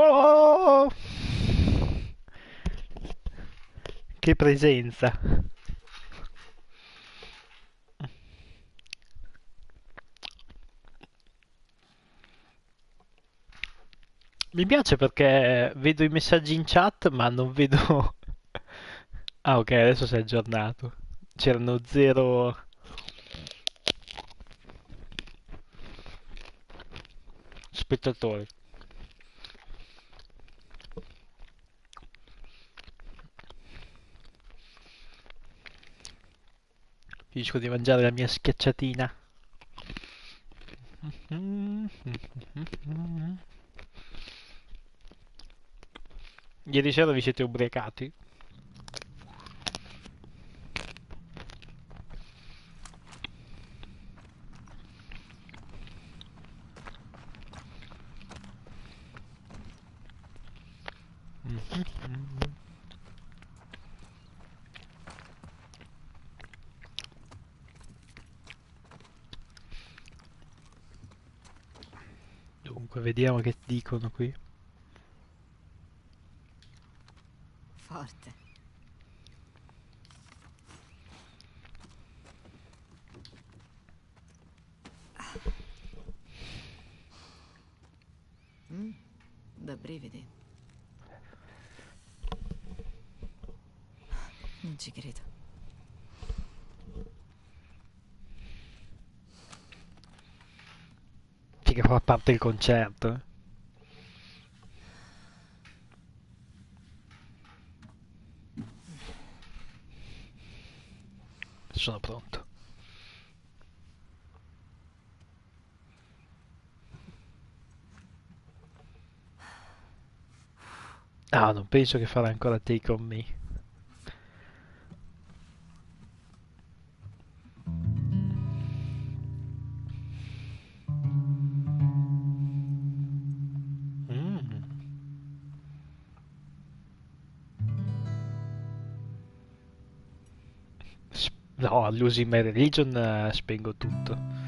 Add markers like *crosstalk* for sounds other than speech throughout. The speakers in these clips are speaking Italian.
Oh! Che presenza. Mi piace perché vedo i messaggi in chat, ma non vedo... *laughs* Ah, ok, adesso si è aggiornato. C'erano zero... spettatori. Finisco di mangiare la mia schiacciatina. Ieri sera vi siete ubriacati? Dunque, vediamo che dicono qui. Forte. Mm, da brividi. Non ci credo. Fa parte il concerto. eh. Sono pronto. Ah, non penso che farà ancora Take On Me. A Losing My Religion eh, spengo tutto. *laughs*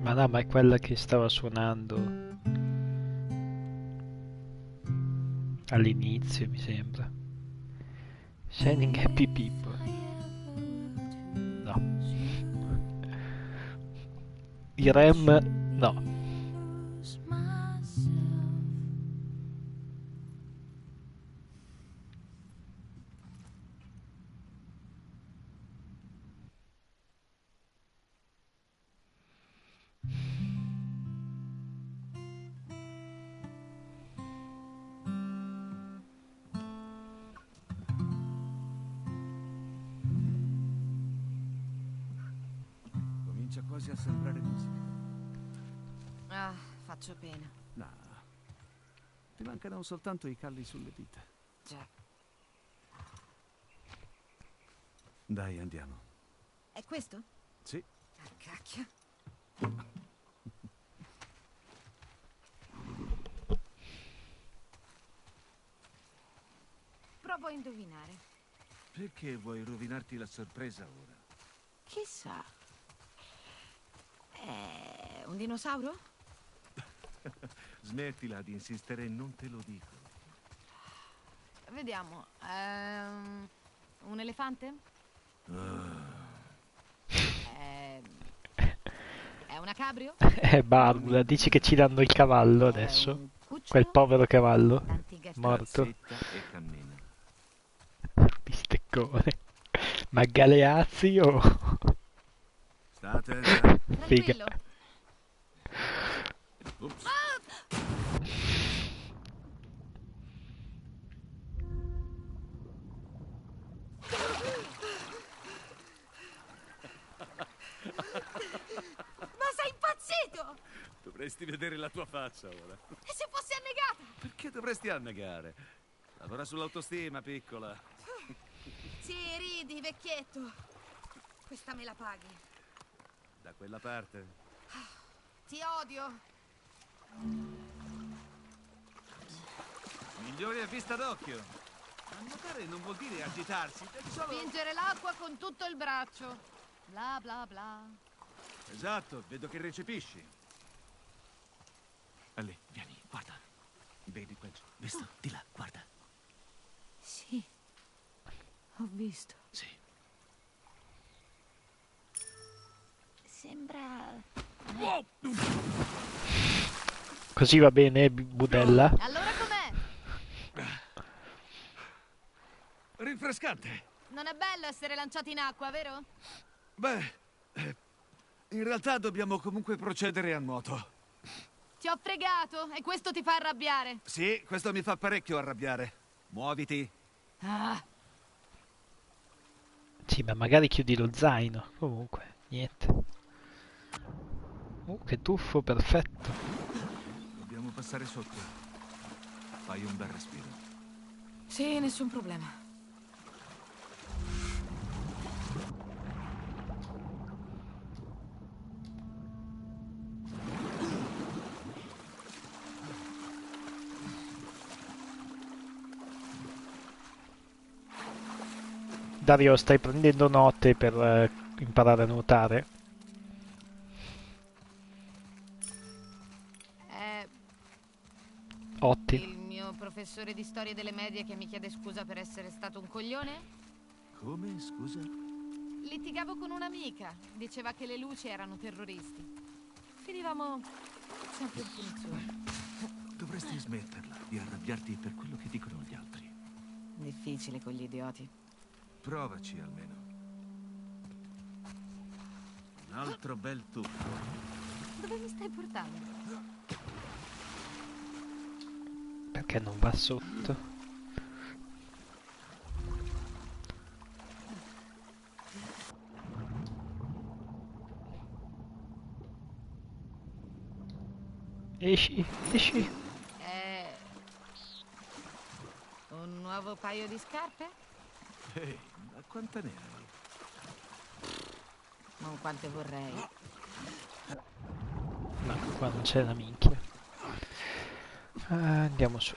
Ma no, ma è quella che stava suonando all'inizio, mi sembra. Shining Happy People. No. I Rem, no. Mancano soltanto i calli sulle dita. Già. Dai, andiamo. È questo? Sì. Ah, cacchio. Provo a indovinare. Perché vuoi rovinarti la sorpresa ora? Chissà. È un dinosauro? Smettila di insistere e non te lo dico. Vediamo. Ehm, un elefante? È... è una cabrio? *laughs* Eh, Barbara, dici che ci danno il cavallo È adesso? un cucciolo? Quel povero cavallo morto. E. Bisteccone. *laughs* Ma Galeazzi o... Sta a terra. Figa. Ups. Ma sei impazzito! Dovresti vedere la tua faccia ora. E se fossi annegata? Perché dovresti annegare? Lavora sull'autostima, piccola. Sì, ridi, vecchietto. Questa me la paghi. Da quella parte. Ti odio. Migliore a vista d'occhio. A nuotare non vuol dire agitarsi, devi solo... Spingere l'acqua con tutto il braccio. Bla bla bla. Esatto, vedo che recepisci. Lì, vieni, guarda. Vedi quel... Visto? Di là, guarda. Sì. Ho visto. Sì. Sembra... Così va bene, Budella? Allora com'è? Rinfrescante. Non è bello essere lanciati in acqua, vero? Beh, eh, in realtà dobbiamo comunque procedere a nuoto. Ti ho fregato e questo ti fa arrabbiare. Sì, questo mi fa parecchio arrabbiare. Muoviti. Ah, Sì, ma magari chiudi lo zaino. Comunque, niente. Oh, che tuffo, perfetto. Dobbiamo passare sotto. Fai un bel respiro. sì, nessun problema. Dario, stai prendendo note per eh, imparare a nuotare? È Ottimo. il mio professore di storia delle medie che mi chiede scusa per essere stato un coglione? Come, scusa? Litigavo con un'amica. Diceva che le luci erano terroristi. Finivamo sempre in punizione. Dovresti smetterla di arrabbiarti per quello che dicono gli altri. Difficile con gli idioti. Provaci almeno. Un altro bel tuffo. Dove mi stai portando? Perché non va sotto? Esci, esci. È un nuovo paio di scarpe? Ehi, ma quanta ne hai? Non quante vorrei. No, qua non c'è la minchia. Ah, andiamo su.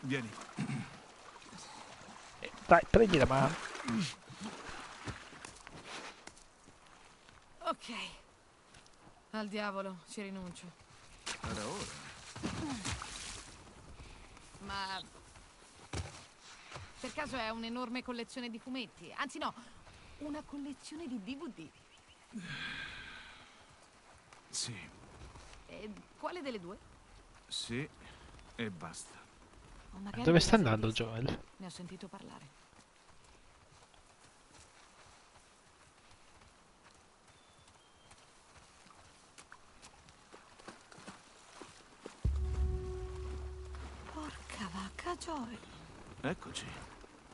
Vieni. Eh, Dai, prendi la mano. Ok. Al diavolo, ci rinuncio. Era ora. Ma... Per caso è un'enorme collezione di fumetti? Anzi no, una collezione di DVD. Sì, E quale delle due? sì e basta. Dove sta andando. Joel? Ne ho sentito parlare. Porca Joel. Eccoci.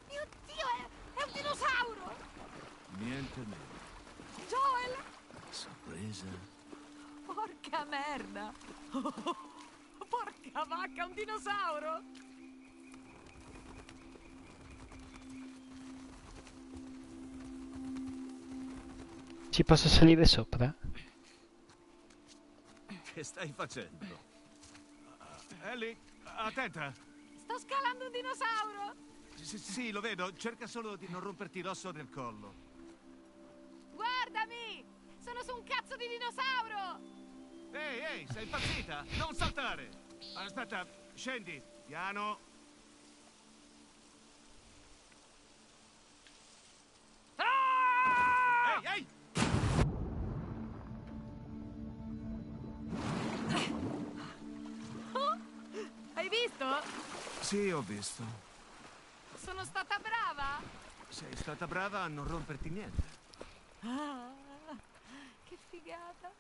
Mio Dio, è, è un dinosauro! Niente meno. Joel! Sorpresa. Porca merda! *laughs* porca vacca, un dinosauro! Ci posso salire sopra? Che stai facendo? Ellie, attenta. Sto scalando un dinosauro! Sì, sì, lo vedo. Cerca solo di non romperti l'osso del collo. Guardami! Sono su un cazzo di dinosauro! Ehi, ehi, sei impazzita? Non saltare! Aspetta, scendi. Piano. Sì, ho visto. Sono stata brava! Sei stata brava a non romperti niente. Ah, che figata!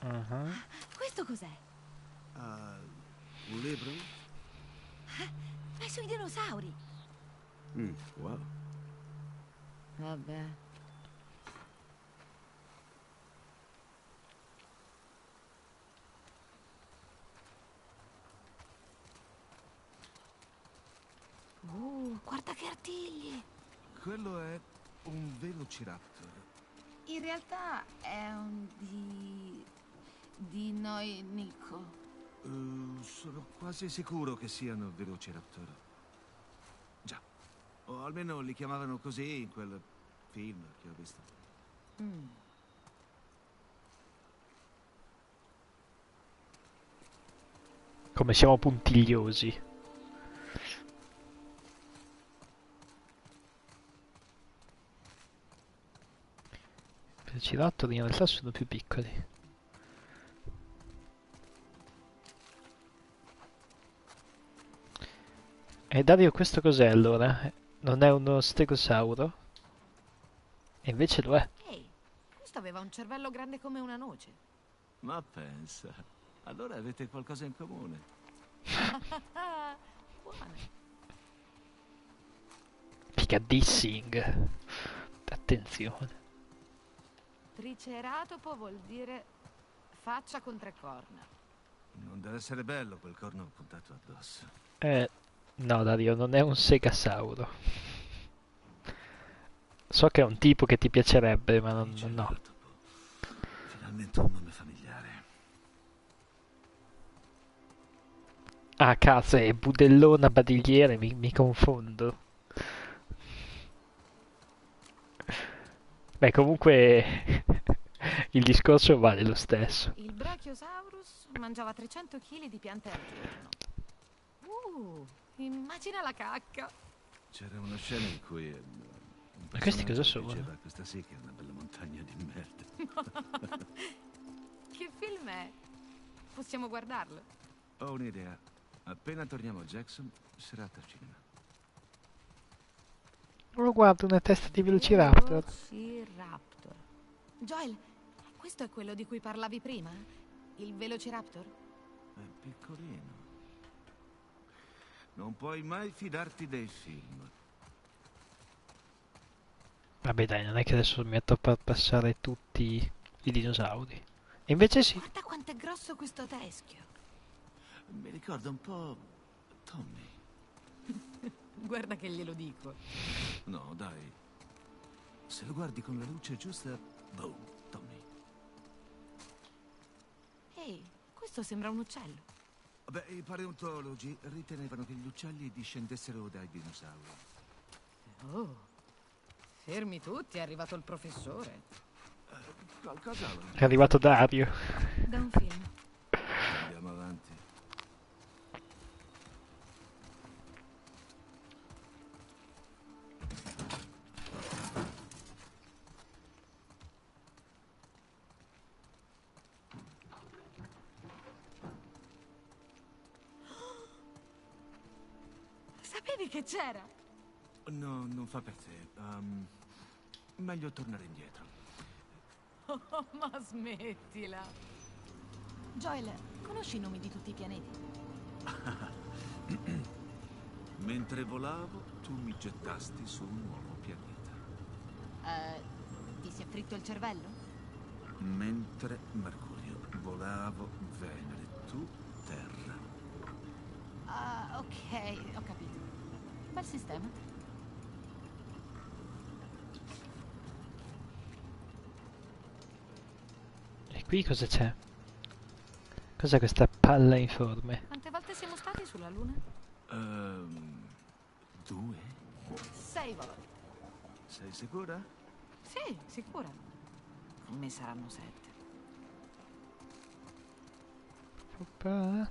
Ah, Questo cos'è? Ah, un libro? È sui dinosauri! Mm, wow. Vabbè. Uh, guarda che artigli! Quello è un Velociraptor. In realtà è un di... di noi Nico. Eh, sono quasi sicuro che siano Velociraptor. O almeno li chiamavano così in quel film che ho visto. Mm. Come siamo puntigliosi. I velociraptor in realtà sono più piccoli. E Dario, questo cos'è allora? Non è uno stegosauro? E invece lo è. Ehi, questo aveva un cervello grande come una noce. Ma pensa. Allora avete qualcosa in comune. *laughs* Buono. Mica dissing. Attenzione. Triceratopo vuol dire faccia con tre corna. Non deve essere bello quel corno puntato addosso. Eh, no Dario, non è un segasauro. So che è un tipo che ti piacerebbe, ma non, no. Finalmente un nome familiare. Ah, cazzo, è budellona badigliere, mi, mi confondo. Beh, comunque *laughs* il discorso vale lo stesso. Il Brachiosaurus mangiava 300 kg di piante al giorno. Uh, immagina la cacca. C'era una scena in cui... eh, un Ma questi cosa sono? Diceva, questa sì che è una bella montagna di merda. *laughs* Che film è? Possiamo guardarlo? Ho un'idea. Appena torniamo a Jackson, serata al cinema. Lo guardo una testa di Velociraptor. Velociraptor. Joel, questo è quello di cui parlavi prima? Il Velociraptor? È piccolino. Non puoi mai fidarti dei film. Vabbè dai, non è che adesso mi metto a pa- passare tutti i dinosauri. E invece sì. Guarda quanto è grosso questo teschio. Mi ricorda un po' Tommy. *laughs* Guarda che glielo dico. No, dai. Se lo guardi con la luce giusta, boom, Tommy. Ehi, questo sembra un uccello. Beh, i paleontologi ritenevano che gli uccelli discendessero dai dinosauri. Oh, fermi tutti, è arrivato il professore. Qualcosa lo È arrivato Dario. Da un film. Sapevi che c'era? No, non fa per te. Ehm, meglio tornare indietro. Oh, ma smettila. Joel, conosci i nomi di tutti i pianeti? *laughs* Mentre volavo, tu mi gettasti su un nuovo pianeta. Eh, ti si è fritto il cervello? Mentre Mercurio volavo Venere, tu Terra. Ah, ok, ho capito. Bel sistema. E qui cosa c'è? Cos'è questa palla informe? Quante volte siamo stati sulla Luna? Ehm, due? Sei volte. Sei sicura? Sì, sicura. Me saranno sette. Oppa.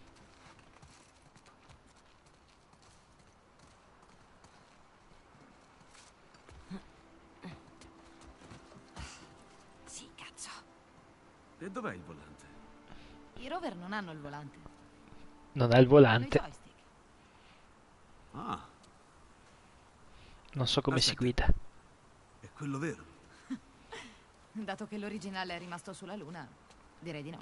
Sì, cazzo. E dov'è il volante? I rover non hanno il volante. Non ha il volante. Ah, Non so come si Aspetta. guida. è quello vero. *laughs* Dato che l'originale è rimasto sulla Luna, direi di no.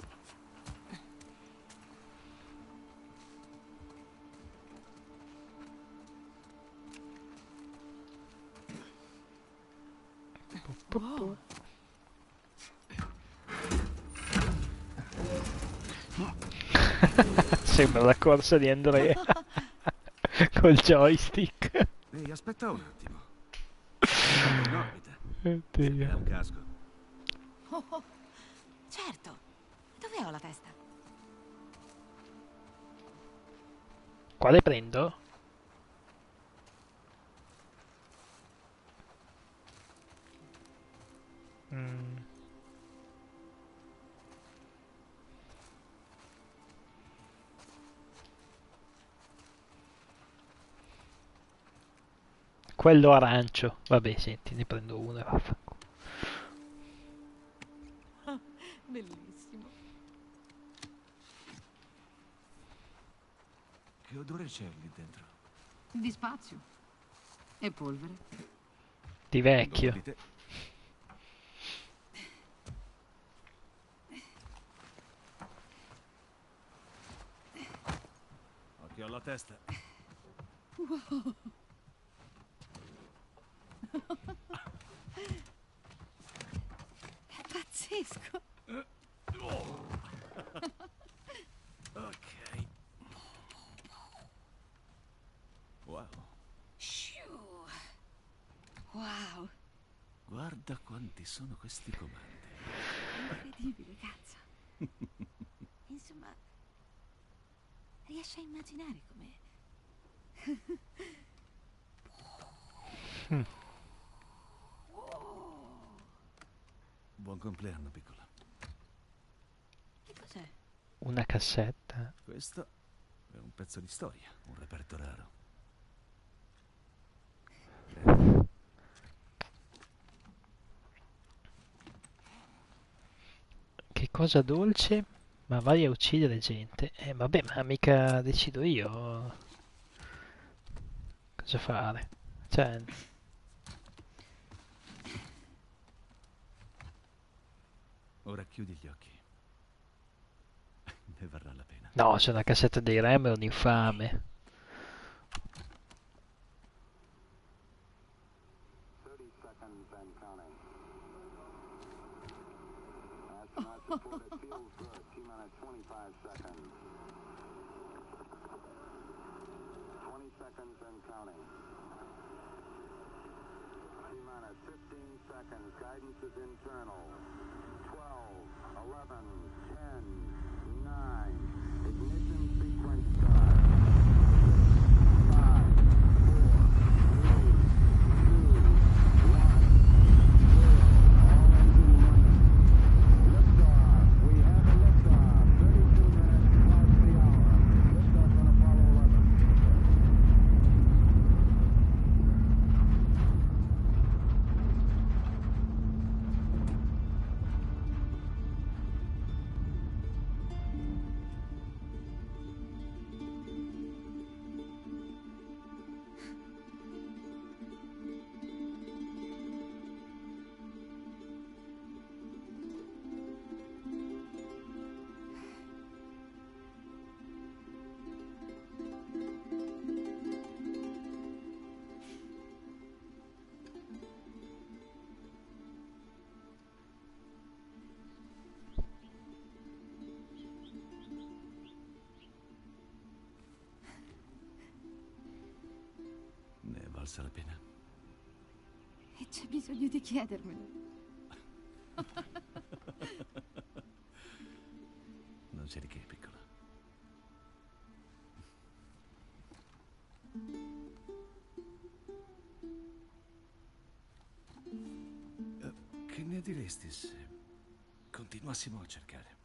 Wow. *laughs* Sembra la corsa di Andrea *laughs* col joystick. Ehi, aspetta un attimo. *laughs* Oddio. Servirà un casco. Oh, oh. Certo. Dove ho la testa? Quale prendo? Mm. Quello arancio. Vabbè, senti, ne prendo uno e vaffanculo. Bellissimo. Che odore c'è lì dentro? Di spazio. E polvere. Di vecchio. Occhio alla testa. *laughs* È pazzesco. Ok. Wow. Shoo. Wow. Guarda quanti sono questi comandi. Incredibile, cazzo. *laughs* Insomma, riesci a immaginare come... Buon compleanno, piccola. Che cos'è? Una cassetta. Questo è un pezzo di storia, un reperto raro. Che cosa dolce? Ma vai a uccidere gente. Eh, vabbè, ma mica decido io cosa fare. Cioè, Ora chiudi gli occhi. *laughs* Ne varrà la pena. no, se una cassetta dei Rem è un infame. *laughs* 30 seconds and counting. Astronauts report it feels good. T minus 25 seconds. 20 seconds and counting. T minus 15 seconds. Guidance is internal. 12, 11, 10, 9. Ignition valsa la pena. E c'è bisogno di chiedermelo. *laughs* Non c'è di che, piccola. Eh, Che ne diresti se continuassimo a cercare?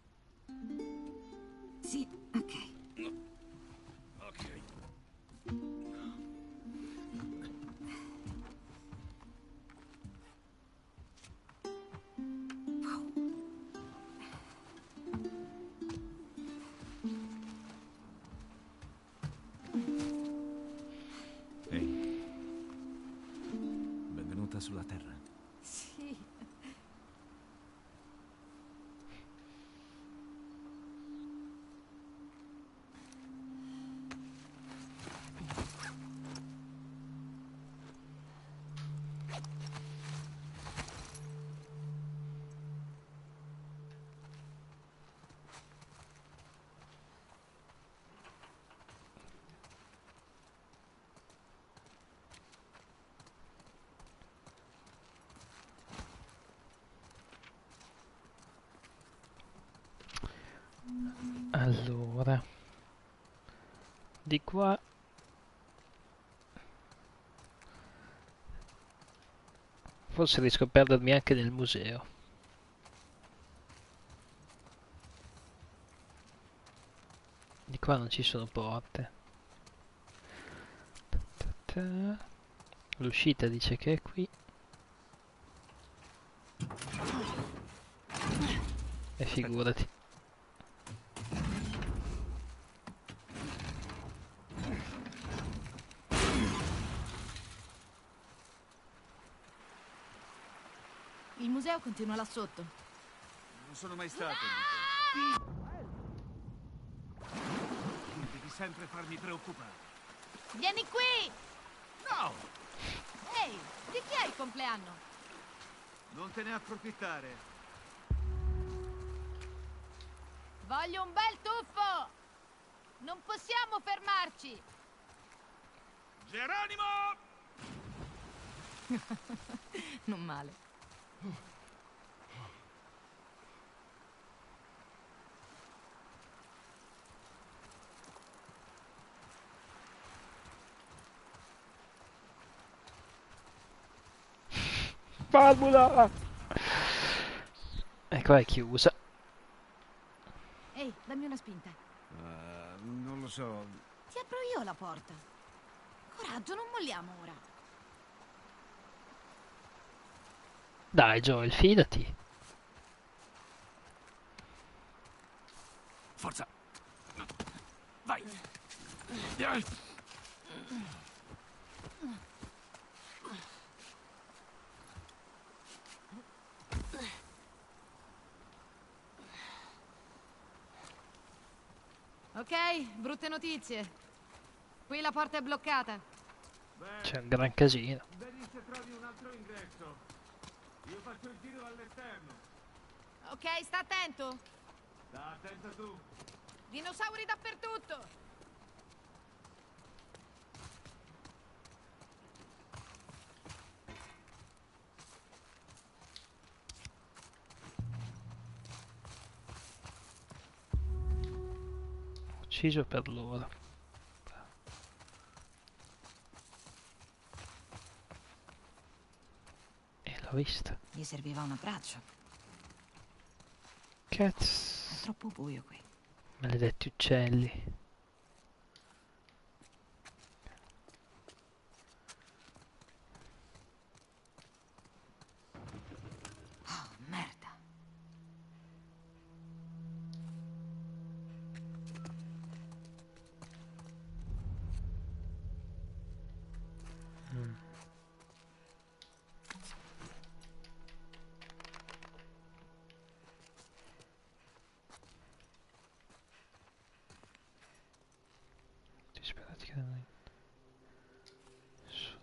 Allora, di qua forse riesco a perdermi anche nel museo. Di qua non ci sono porte. Ta ta ta. L'uscita dice che è qui. E figurati. Il museo continua là sotto. Non sono mai stato. Non devi sempre farmi preoccupare. Vieni qui! No! Ehi, di chi è il compleanno? Non te ne approfittare. Voglio un bel tuffo! Non possiamo fermarci! Geronimo! *laughs* Non male. Valvola! E qua è chiusa. Ehi, dammi una spinta. Eh, non lo so. Ti apro io la porta. Coraggio, non molliamo ora. Dai Joel, fidati. Forza! Vai! Dai. Ok, brutte notizie. Qui la porta è bloccata. C'è un gran casino. Vedi se trovi un altro ingresso. Io faccio il giro all'esterno. Ok, sta attento. Sta attenta tu. Dinosauri dappertutto. Ucciso per loro. E l'ho vista. Gli serviva un abbraccio. È Cazzo. troppo buio qui. Maledetti uccelli.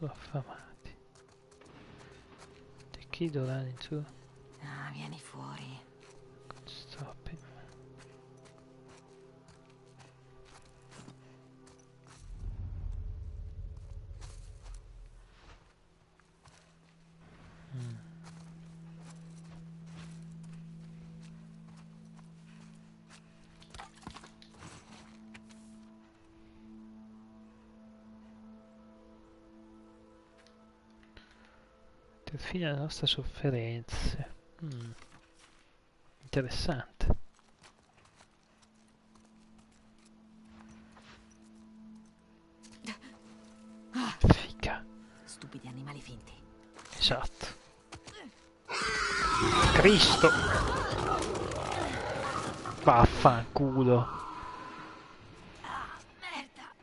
Affamati. The kid ran into... Ah, vieni fuori. Fine alle nostre sofferenze. Mm. Interessante. Figa, Stupidi animali finti. esatto. Cristo! Vaffanculo. Merda.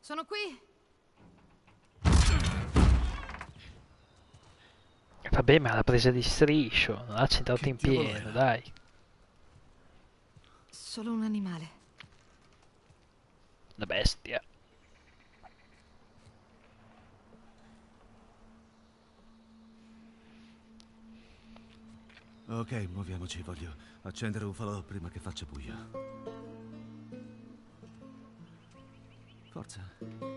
Sono qui. Vabbè, ma l'ha presa di striscio, non l'ha centrato in pieno, era? dai. Solo un animale. Una bestia. Ok, muoviamoci, voglio accendere un falò prima che faccia buio. Forza.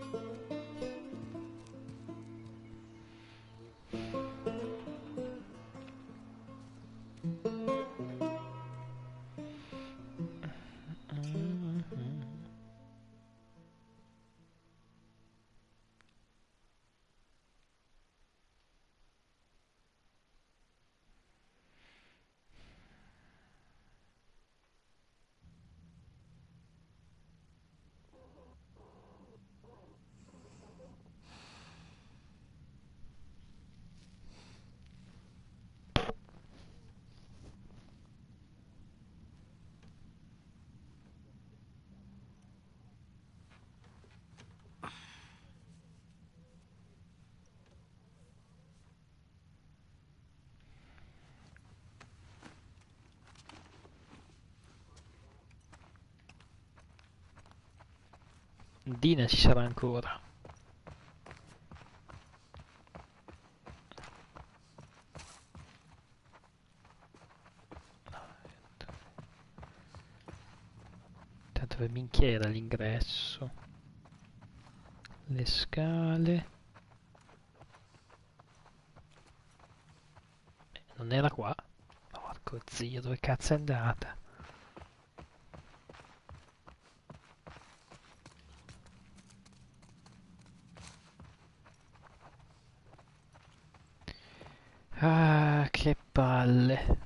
Dina ci sarà ancora. Tanto dove minchia era l'ingresso? Le scale. Eh, Non era qua? Porco zio, dove cazzo è andata? Ah, che palle.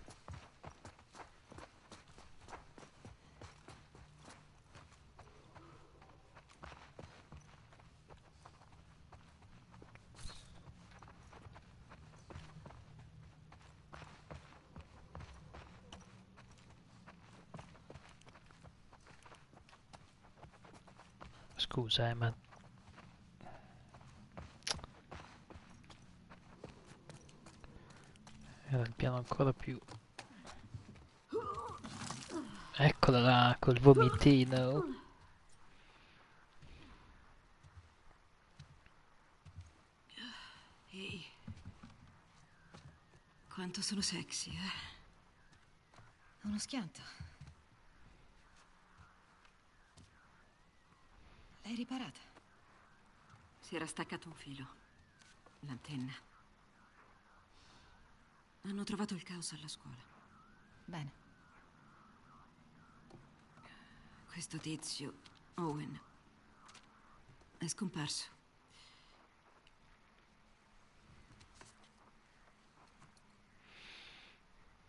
Scusa, eh, ma era il piano ancora più... Eccola là, col vomitino. Ehi. Quanto sono sexy, eh? Uno schianto. L'hai riparata? Si era staccato un filo. L'antenna. Hanno trovato il caos alla scuola. Bene. Questo tizio, Owen, è scomparso.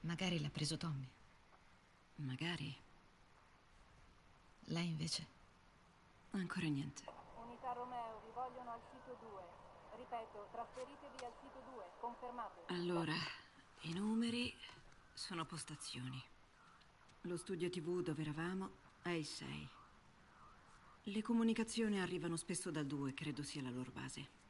Magari l'ha preso Tommy. Magari Lei invece? ancora niente. Unità Romeo, vi vogliono al sito 2. Ripeto, trasferitevi al sito 2, confermate. Allora, i numeri sono postazioni. Lo studio TV dove eravamo è il 6. Le comunicazioni arrivano spesso dal 2, credo sia la loro base.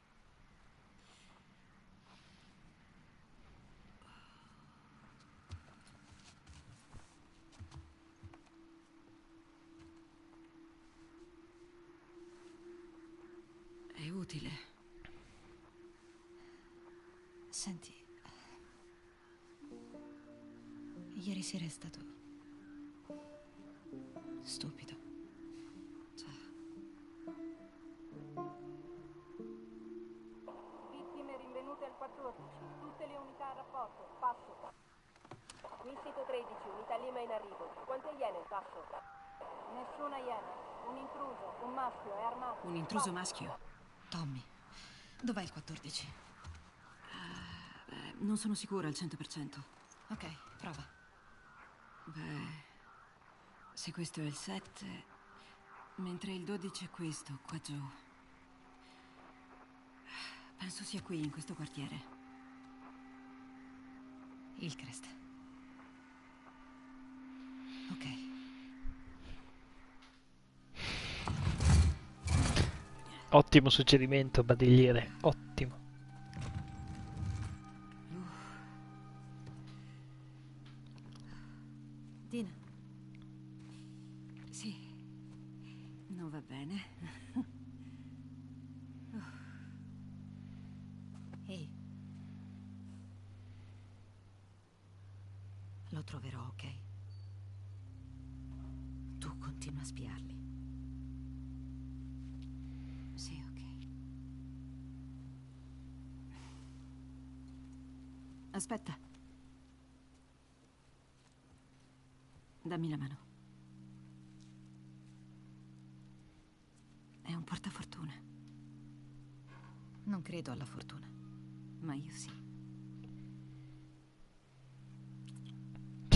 Maschio. Tommy, dov'è il 14? Beh, non sono sicura al 100%. Ok, prova. Beh, se questo è il 7, mentre il 12 è questo, qua giù. Penso sia qui, in questo quartiere. Hillcrest. Ok. Ottimo suggerimento, badigliere. Ottimo.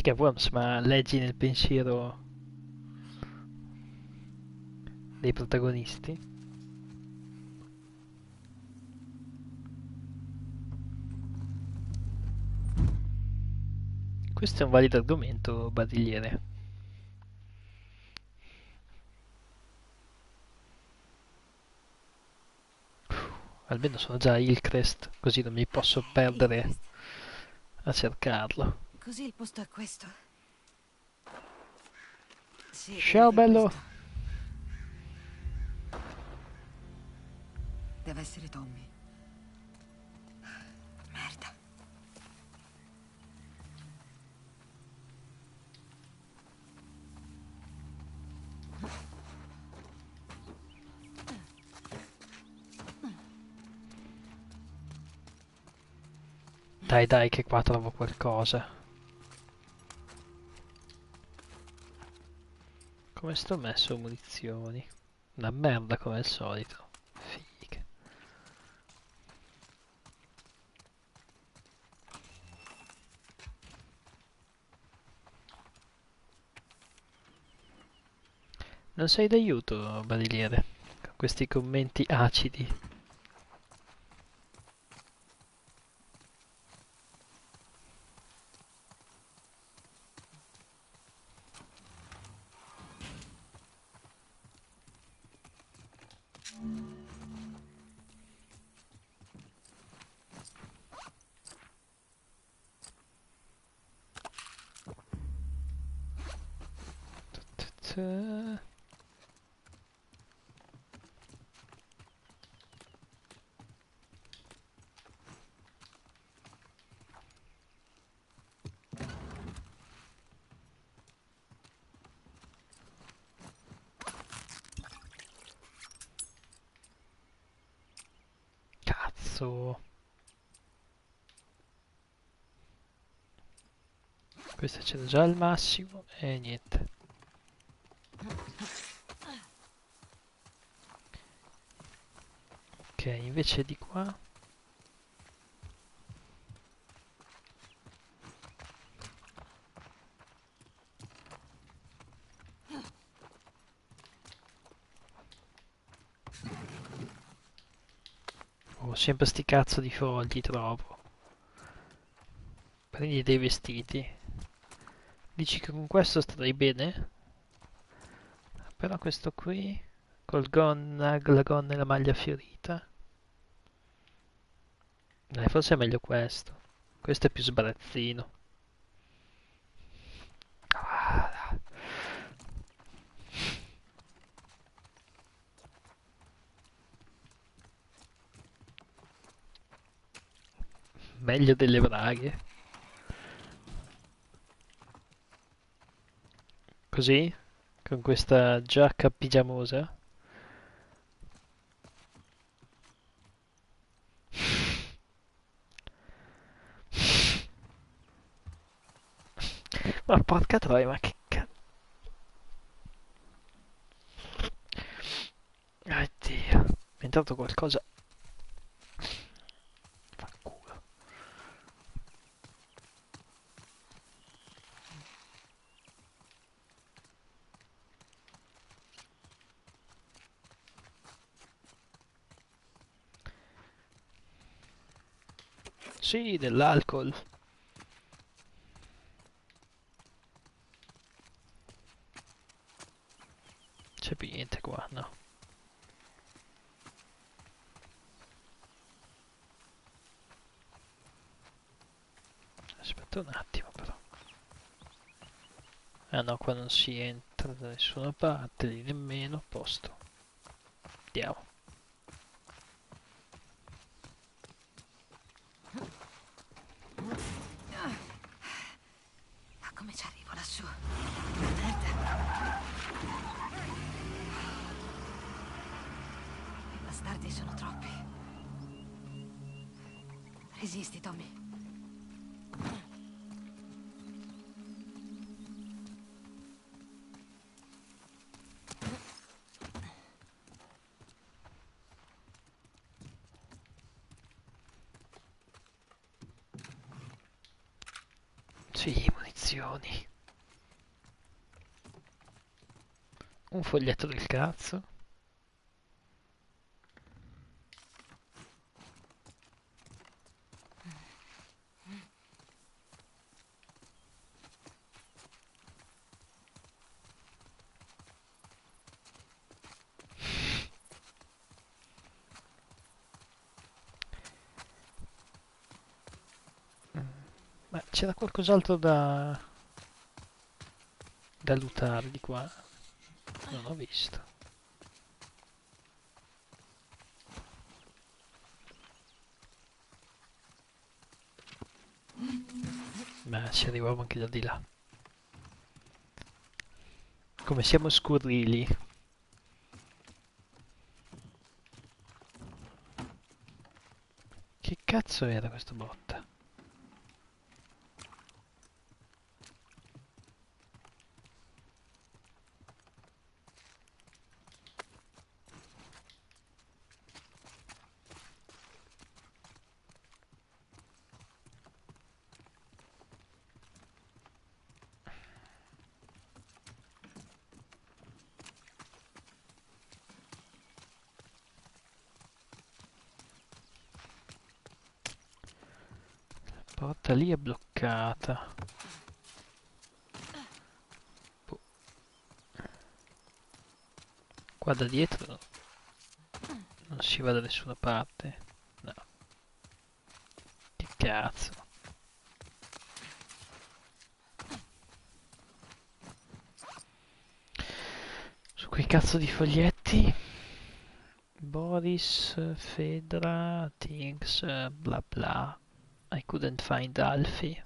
Perché Worms, ma leggi nel pensiero dei protagonisti? Questo è un valido argomento, Badigliere. Almeno sono già a così non mi posso perdere a cercarlo. Così il posto è questo. Sì, Ciao, bello. questo. Deve essere Tommy. Merda. Dai, dai, che qua trovo qualcosa. Come sto messo munizioni? Una merda come al solito. Figa. Non sei d'aiuto, Badiliere, con questi commenti acidi. Cazzo. Questa c'era già al massimo e niente. Ok, invece di qua... Oh, sempre sti cazzo di fogli trovo. Prendi dei vestiti. Dici che con questo starei bene? Però questo qui, col gonna, la gonna e la maglia fiorita. Dai, forse è meglio questo. Questo è più sbarazzino. Ah. Meglio delle braghe. Così? Con questa giacca pigiamosa? Ma porca troia, ma che cazzo... Oddio, è entrato qualcosa... Sì, dell'alcol. C'è più niente qua, no. Aspetta un attimo però. Ah no, qua non si entra da nessuna parte, lì nemmeno, posto. Sì, munizioni. Un foglietto del cazzo. C'era qualcos'altro da... da lootare di qua? Non ho visto. Ma ci arriviamo anche da di là. Come siamo scurrili. Che cazzo era questa botta? Porta lì è bloccata. Boh. Qua da dietro non si va da nessuna parte. No. Che cazzo. Su quei cazzo di foglietti. Boris, Fedra, Things, bla bla. I couldn't find Alfie.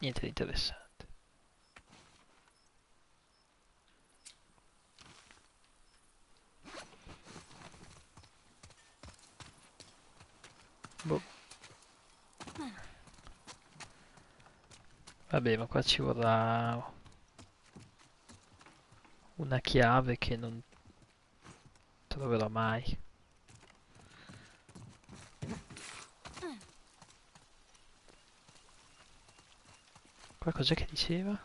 Niente di interessante. Boh. Vabbè, ma qua ci vorrà una chiave che non troverò mai. Qua cos'è che diceva?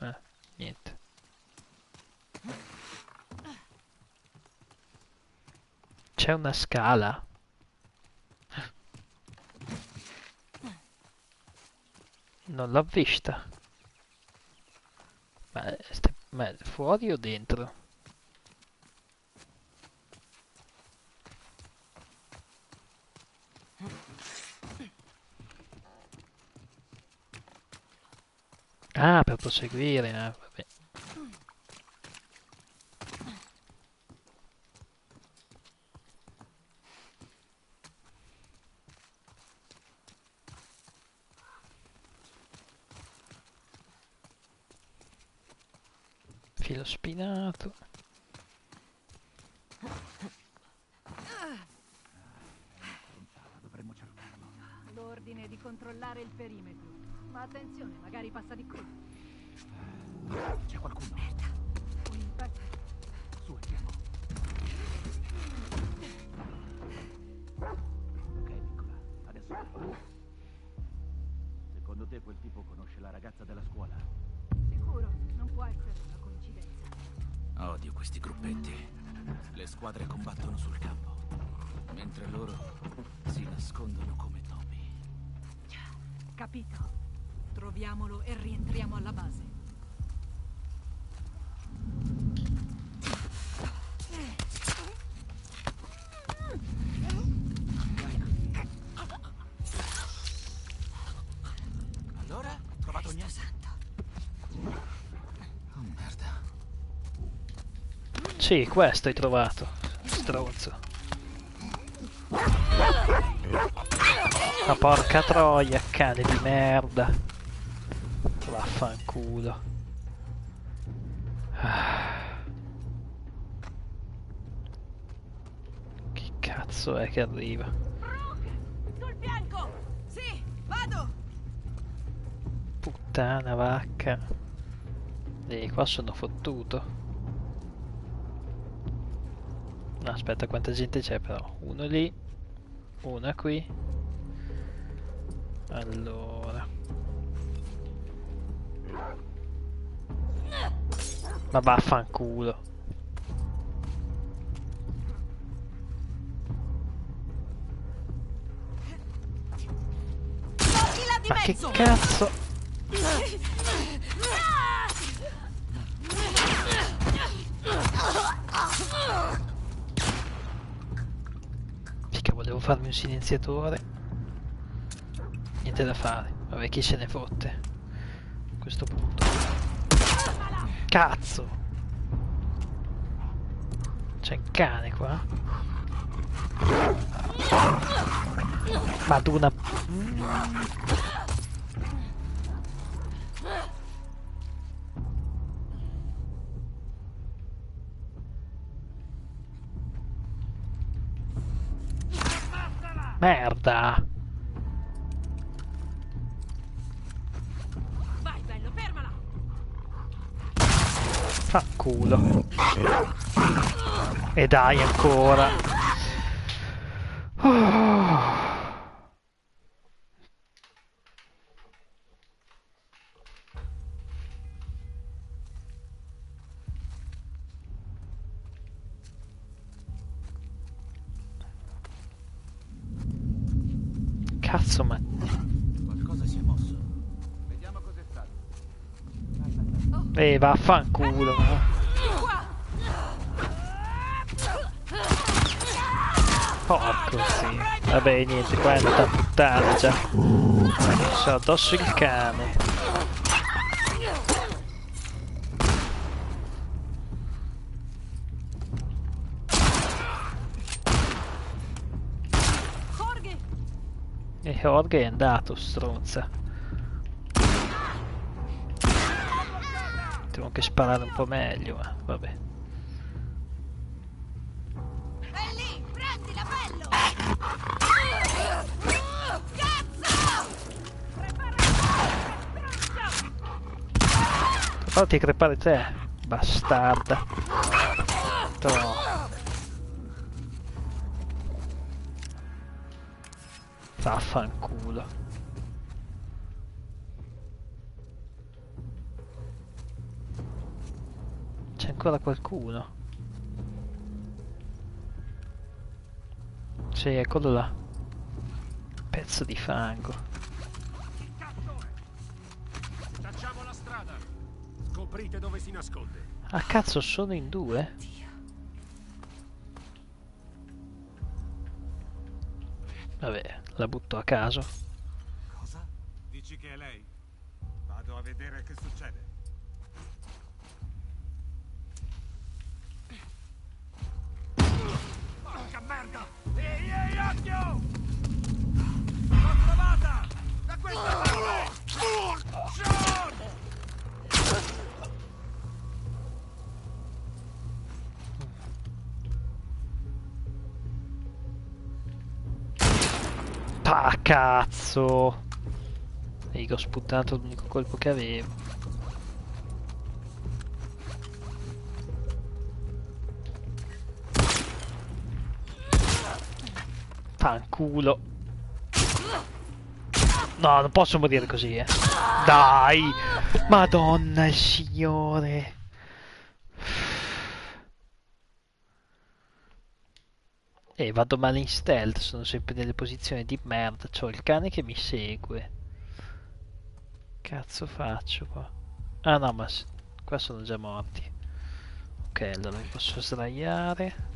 Eh, niente. C'è una scala. Non l'ho vista. Ma, ma fuori o dentro? Ah, per proseguire, ah, vabbè. Filo spinato. Dovremmo cercarlo. L'ordine è di controllare il perimetro. Ma attenzione, magari passa di qui. C'è qualcuno. Un impatto. Su, andiamo. Ok, piccola. Adesso vai. Secondo te quel tipo conosce la ragazza della scuola? Sicuro, non può essere una coincidenza. Odio questi gruppetti. Le squadre combattono sul campo, mentre loro si nascondono come topi. Capito? Troviamolo e rientriamo alla base. Allora? Trovato niente? Oh merda. Sì, questo hai trovato. Stronzo. Ma porca troia, cane di merda. Vaffanculo. Ah. Che cazzo è che arriva? Vado! Puttana vacca. E qua sono fottuto. No, aspetta, quanta gente c'è però? Uno lì, uno qui. Allora. Ma vaffanculo. Ma che cazzo? Mica volevo farmi un silenziatore. Niente da fare. Vabbè, chi se ne fotte. A questo punto. Cazzo! C'è un cane qua. Madonna. Merda! Fa culo. E dai ancora. Oh. Eh vaffanculo. Porco sì. Vabbè niente, qua è andata a puttana già. Sono addosso il cane. E Jorge è andato, stronza. Devo anche sparare un po' meglio, ma vabbè. Fatti crepare te, bastarda. Toh. Vaffanculo. Ancora qualcuno? Sì, eccolo là. Pezzo di fango. Facciamo la strada. Scoprite dove si nasconde. Ah cazzo, sono in due? Vabbè, la butto a caso. Cazzo! E ho sputtato l'unico colpo che avevo. Fanculo. No, non posso morire così, eh. Dai! Madonna il signore! E vado male in stealth, sono sempre nelle posizioni di merda, c'ho il cane che mi segue. Cazzo faccio qua? Ah no, ma qua sono già morti. Ok, allora mi posso sdraiare.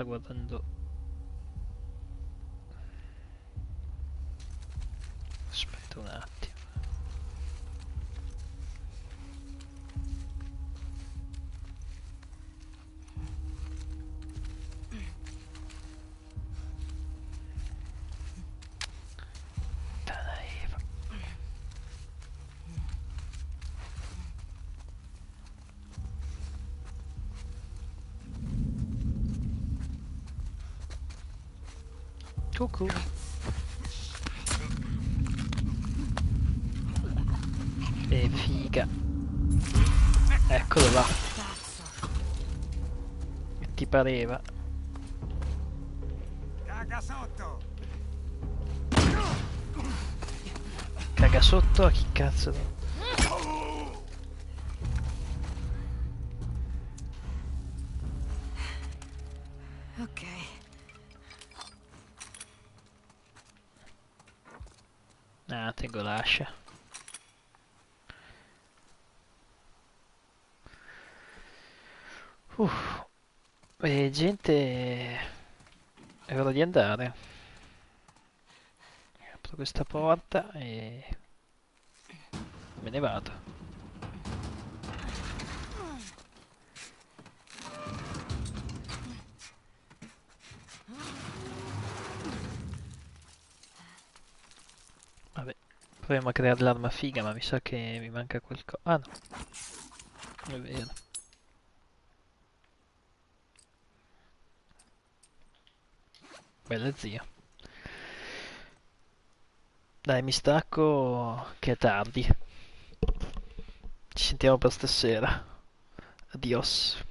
Però quello là sta guardando... E figa. Eccolo là. Che ti pareva? Caga sotto! Caga sotto a chi cazzo? Ok. Ah, tengo l'ascia. E gente... È ora di andare. Apro questa porta e... Me ne vado. Vabbè, proviamo a creare l'arma figa, ma mi sa che mi manca qualcosa. Ah no, è vero. Bella zia. Dai, mi stacco che è tardi. Ci sentiamo per stasera. Adios.